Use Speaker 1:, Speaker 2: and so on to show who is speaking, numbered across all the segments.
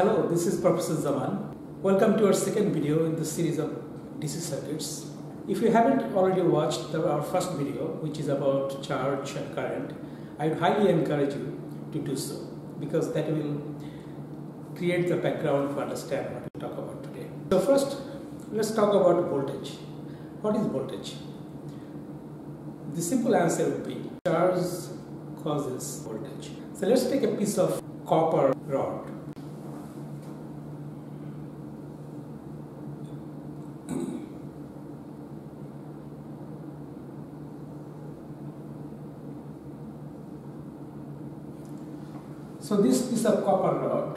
Speaker 1: Hello, this is Professor Zaman. Welcome to our second video in the series of DC circuits. If you haven't already watched the, our first video, which is about charge and current, I would highly encourage you to do so because that will create the background to understand what we talk about today. So first, let's talk about voltage. What is voltage? The simple answer would be charge causes voltage. So let's take a piece of copper rod. So this is a copper rod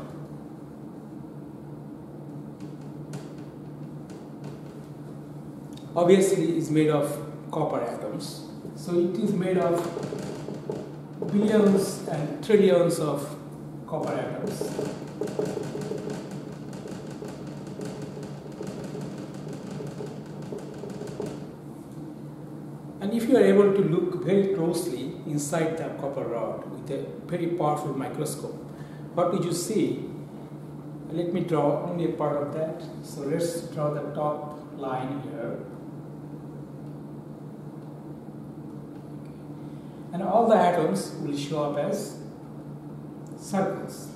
Speaker 1: obviously is made of copper atoms. So it is made of billions and trillions of copper atoms. And if you are able to look very closely inside the copper rod with a very powerful microscope, what would you see? Let me draw only a part of that. So let's draw the top line here. And all the atoms will show up as circles.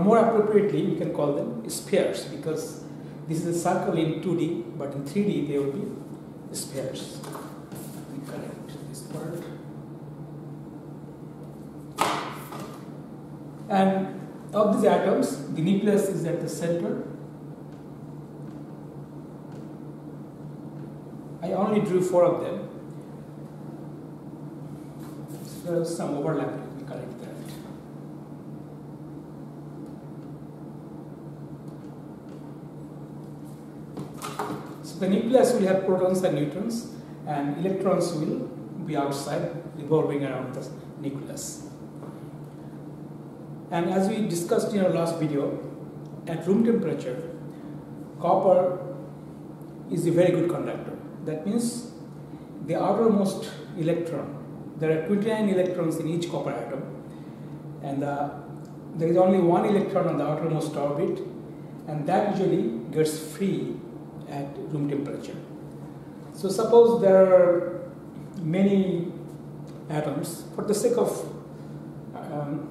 Speaker 1: Or more appropriately, we can call them spheres because this is a circle in 2D, but in 3D they will be spheres. This part. And of these atoms, the nucleus is at the center. I only drew four of them. So some overlap. Let me correct that. So the nucleus will have protons and neutrons, and electrons will be outside, revolving around the nucleus. And as we discussed in our last video, at room temperature, copper is a very good conductor. That means the outermost electron, there are 29 electrons in each copper atom, and uh, there is only one electron on the outermost orbit, and that usually gets free at room temperature. So suppose there are many atoms, for the sake of um,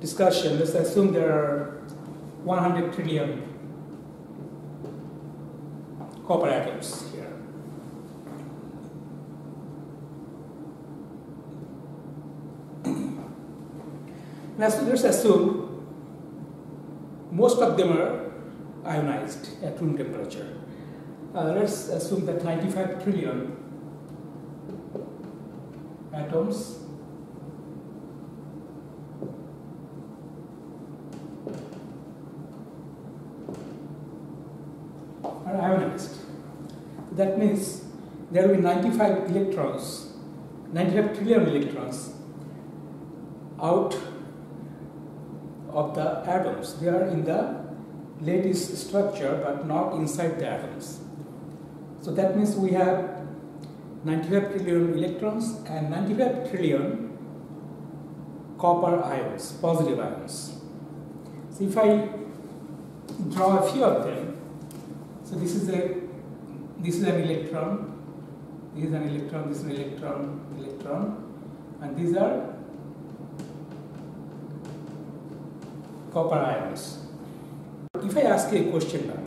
Speaker 1: discussion, let's assume there are 100 trillion copper atoms here. Now, let's assume most of them are ionized at room temperature. Uh, let's assume that 95 trillion atoms are ionized. That means there will be 95 electrons, 95 trillion electrons out of the atoms. They are in the lattice structure but not inside the atoms. So that means we have 95 trillion electrons and 95 trillion copper ions, positive ions. So if I draw a few of them, so this is a this is an electron, this is an electron, this is an electron, electron, and these are copper ions. If I ask you a question now,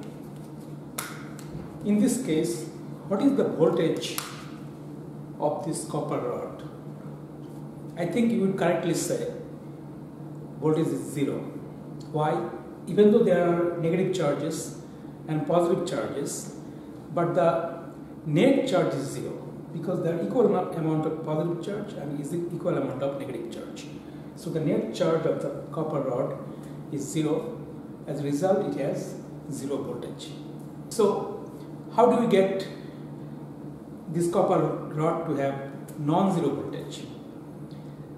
Speaker 1: in this case, what is the voltage of this copper rod? I think you would correctly say voltage is zero. Why? Even though there are negative charges and positive charges, but the net charge is zero because there are equal amount of positive charge and is equal amount of negative charge. So the net charge of the copper rod is zero. As a result, it has zero voltage. So how do we get this copper rod to have non-zero voltage?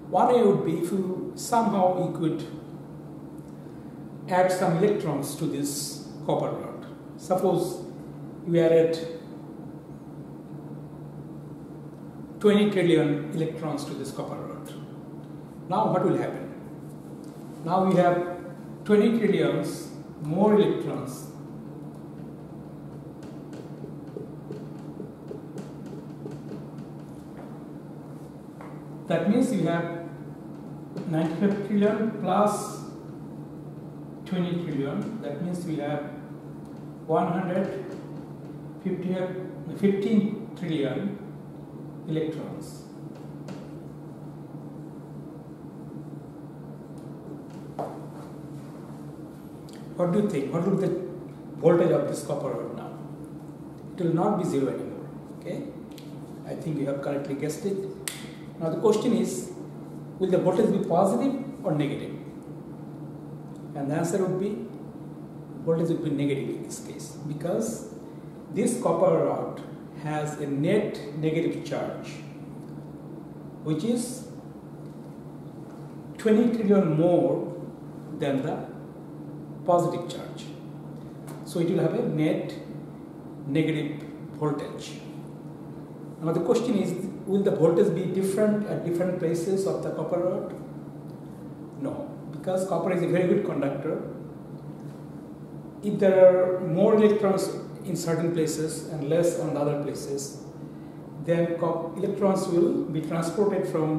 Speaker 1: One way would be if you somehow you could add some electrons to this copper rod. Suppose we are at 20 trillion electrons to this copper rod. Now what will happen? Now we have 20 trillions more electrons. That means you have 95 trillion plus 20 trillion. That means we have 150 15 trillion electrons What do you think? What will be the voltage of this copper rod now? It will not be zero anymore. Okay? I think you have correctly guessed it. Now the question is, will the voltage be positive or negative? And the answer would be, voltage would be negative in this case because this copper rod has a net negative charge which is 20 trillion more than the positive charge. So it will have a net negative voltage. Now the question is, will the voltage be different at different places of the copper rod? No, because copper is a very good conductor. If there are more electrons in certain places and less on other places, then electrons will be transported from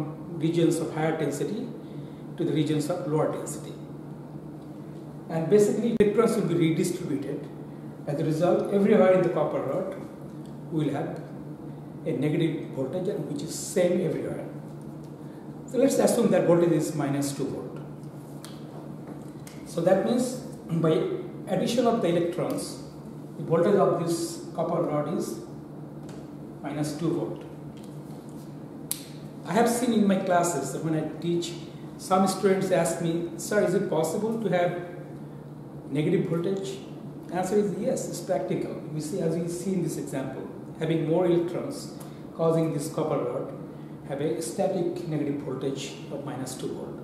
Speaker 1: regions of higher density to the regions of lower density and basically electrons will be redistributed. As a result, everywhere in the copper rod we will have a negative voltage which is same everywhere. So let's assume that voltage is minus 2 volt. So that means by addition of the electrons, the voltage of this copper rod is minus 2 volt. I have seen in my classes that when I teach, some students ask me, sir, is it possible to have negative voltage? Answer is yes, it's practical. We see as we see in this example, having more electrons causing this copper rod have a static negative voltage of minus 2 volt.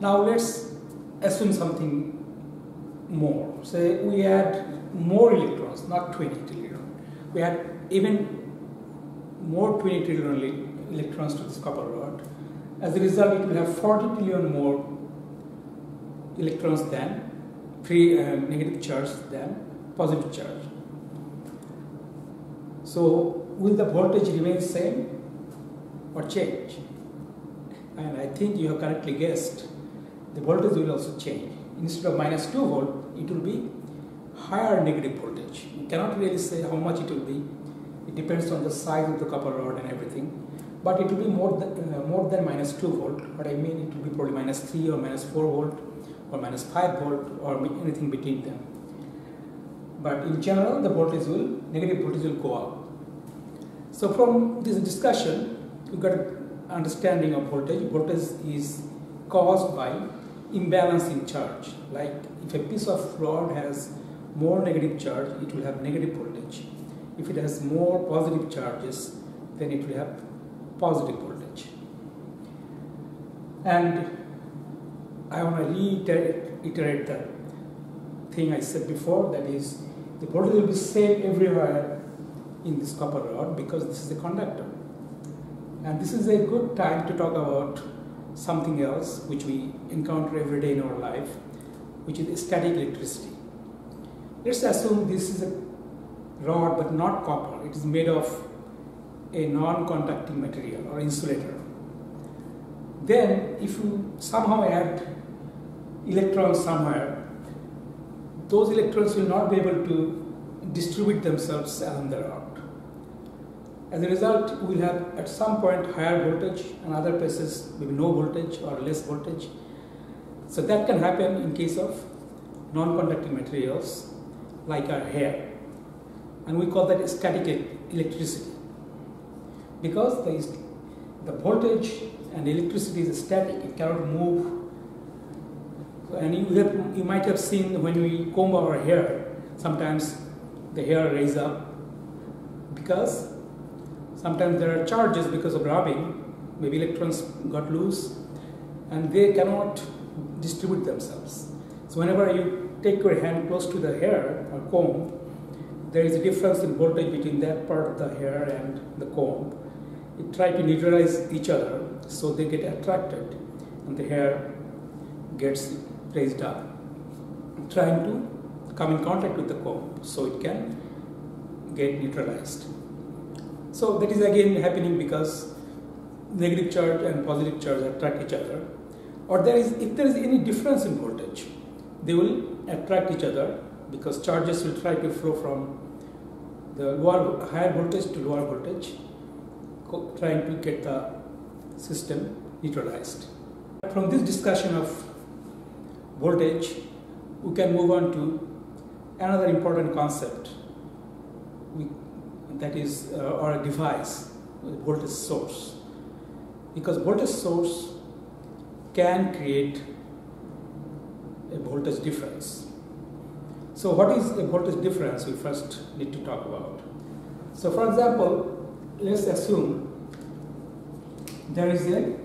Speaker 1: Now let's assume something more. Say we add more electrons, not 20 trillion. We add even more 20 trillion electrons to this copper rod. As a result, it will have 40 trillion more electrons than free uh, negative charge than positive charge. So will the voltage remain same or change? And I think you have correctly guessed the voltage will also change. Instead of minus 2 volt, it will be higher negative voltage. You cannot really say how much it will be. It depends on the size of the copper rod and everything. But it will be more than, uh, more than minus 2 volt. What I mean, it will be probably minus 3 or minus 4 volt or minus 5 volt or anything between them. But in general, the voltage will, negative voltage will go up. So from this discussion, you got understanding of voltage. Voltage is caused by imbalance in charge. Like if a piece of rod has more negative charge, it will have negative voltage. If it has more positive charges, then it will have positive voltage. And I want to reiterate the thing I said before that is the voltage will be same everywhere in this copper rod because this is a conductor. And this is a good time to talk about something else which we encounter every day in our life, which is static electricity. Let's assume this is a rod but not copper. It is made of a non-conducting material or insulator. Then if you somehow add electrons somewhere, those electrons will not be able to distribute themselves along the rod. As a result, we will have at some point higher voltage and other places maybe no voltage or less voltage. So that can happen in case of non-conducting materials like our hair. And we call that static electricity. Because the, the voltage and electricity is static, it cannot move and you, have, you might have seen when we comb our hair, sometimes the hair raise up because sometimes there are charges because of rubbing, maybe electrons got loose and they cannot distribute themselves. So whenever you take your hand close to the hair or comb, there is a difference in voltage between that part of the hair and the comb. It try to neutralize each other so they get attracted and the hair gets raised up, trying to come in contact with the comb so it can get neutralized. So that is again happening because negative charge and positive charge attract each other or there is if there is any difference in voltage they will attract each other because charges will try to flow from the lower higher voltage to lower voltage trying to get the system neutralized. From this discussion of voltage we can move on to another important concept we, that is uh, device voltage source because voltage source can create a voltage difference. So what is a voltage difference we first need to talk about. So for example, let's assume there is a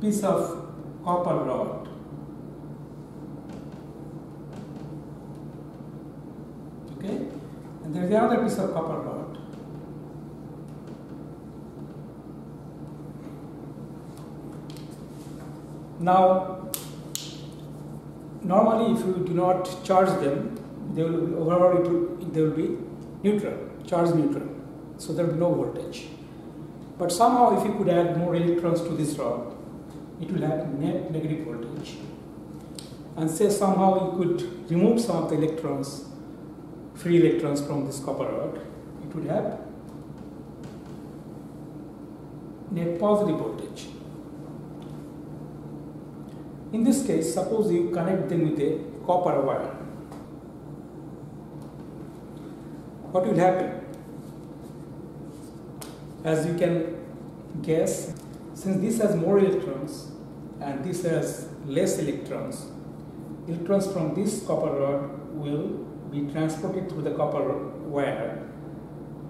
Speaker 1: piece of copper rod okay and there is another piece of copper rod Now, normally if you do not charge them, they will overall it will, they will be neutral, charge neutral. So there will be no voltage. But somehow if you could add more electrons to this rod, it will have net negative voltage. And say somehow you could remove some of the electrons, free electrons from this copper rod, it would have net positive voltage. In this case, suppose you connect them with a copper wire. What will happen? As you can guess, since this has more electrons and this has less electrons, electrons from this copper rod will be transported through the copper wire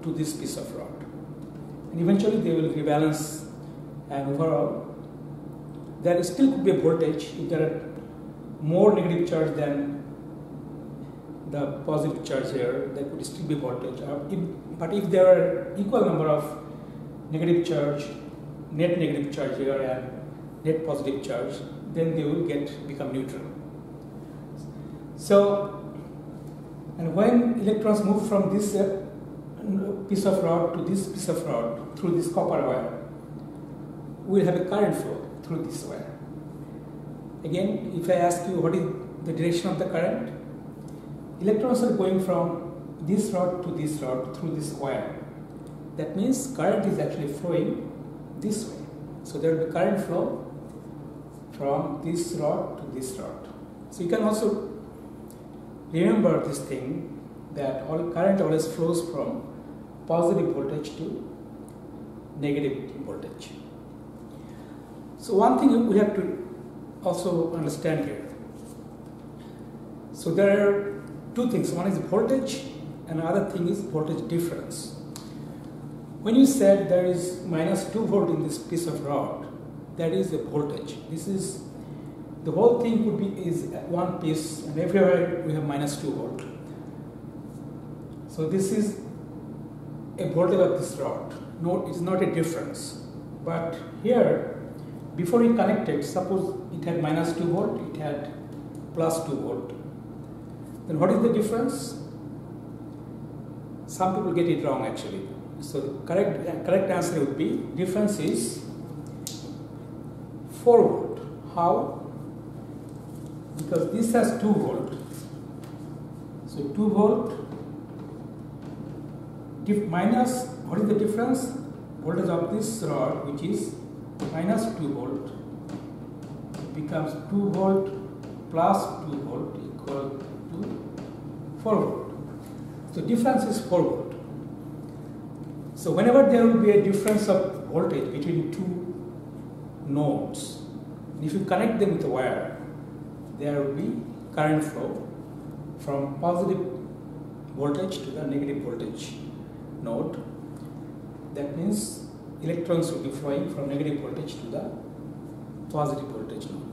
Speaker 1: to this piece of rod. And eventually they will rebalance and overall there still could be a voltage if there are more negative charge than the positive charge here, there could still be voltage. Uh, but if there are equal number of negative charge, net negative charge here and net positive charge, then they will get become neutral. So, and when electrons move from this uh, piece of rod to this piece of rod through this copper wire, we will have a current flow through this wire. Again, if I ask you what is the direction of the current, electrons are going from this rod to this rod through this wire. That means current is actually flowing this way. So there will be current flow from this rod to this rod. So you can also remember this thing that all current always flows from positive voltage to negative voltage. So one thing we have to also understand here. So there are two things. One is voltage and other thing is voltage difference. When you said there is minus 2 volt in this piece of rod, that is the voltage. This is the whole thing would be is one piece and everywhere we have minus 2 volt. So this is a voltage of this rod. No, it's not a difference. But here before it connected, suppose it had minus 2 volt, it had plus 2 volt. Then what is the difference? Some people get it wrong actually. So the correct, correct answer would be difference is 4 volt. How? Because this has 2 volt. So 2 volt minus what is the difference? Voltage of this rod which is minus 2 volt becomes 2 volt plus 2 volt equal to 4 volt. So difference is 4 volt. So whenever there will be a difference of voltage between two nodes, if you connect them with a wire, there will be current flow from positive voltage to the negative voltage node. That means electrons will be flowing from negative voltage to the positive voltage node.